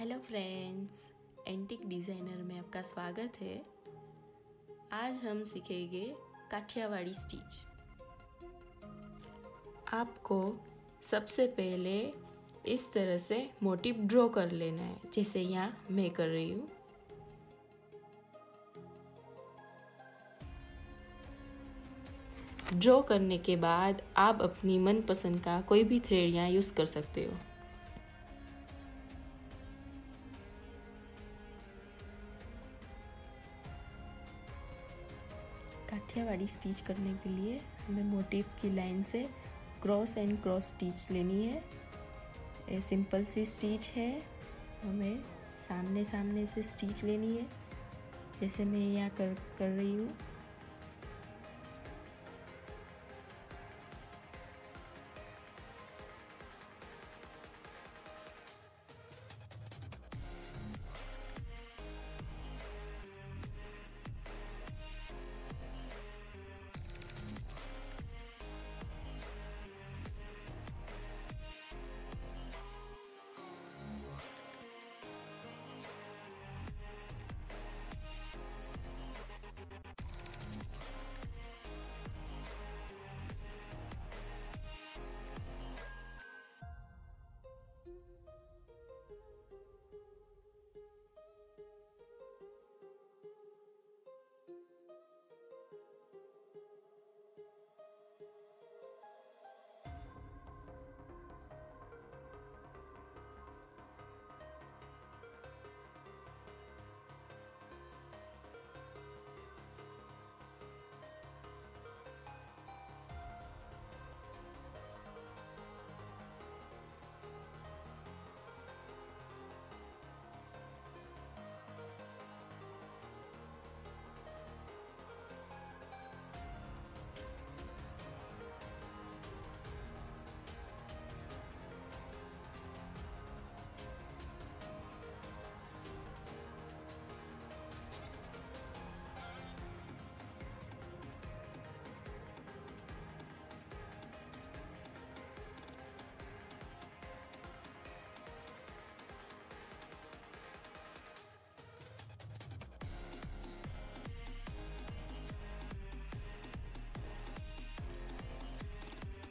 Hello friends antique designer में आपका स्वागत है। आज हम सीखेंगे काठियावाड़ी स्टिच आपको सबसे पहले इस तरह से मोटिव ड्रॉ कर लेना है, जैसे यहाँ मैं कर रही हूँ। ड्रॉ करने के बाद आप अपनी मनपसंद का कोई भी थ्रेड यहाँ यूज़ कर सकते हो। काठियावाड़ी स्टिच करने के लिए हमें मोटिव की लाइन से क्रॉस एंड क्रॉस स्टिच लेनी है। ये सिंपल सी स्टिच है। हमें सामने सामने से स्टिच लेनी है। जैसे मैं यहाँ कर कर रही हूँ।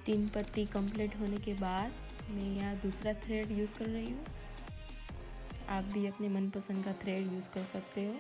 तीन पत्ती कंप्लीट होने के बाद मैं यहाँ दूसरा थ्रेड यूज़ कर रही हूँ। आप भी अपने मनपसंद का थ्रेड यूज़ कर सकते हो।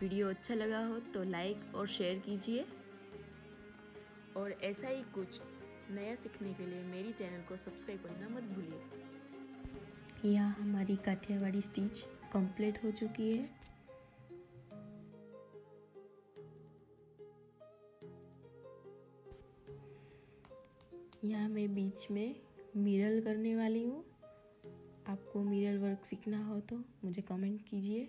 वीडियो अच्छा लगा हो तो लाइक और शेयर कीजिए। और ऐसा ही कुछ नया सीखने के लिए मेरी चैनल को सब्सक्राइब करना मत भूलिए। यहाँ हमारी काठियावाड़ी स्टिच कंप्लीट हो चुकी है। यहाँ मैं बीच में मिरल करने वाली हूँ। आपको मिरर वर्क सीखना हो तो मुझे कमेंट कीजिए।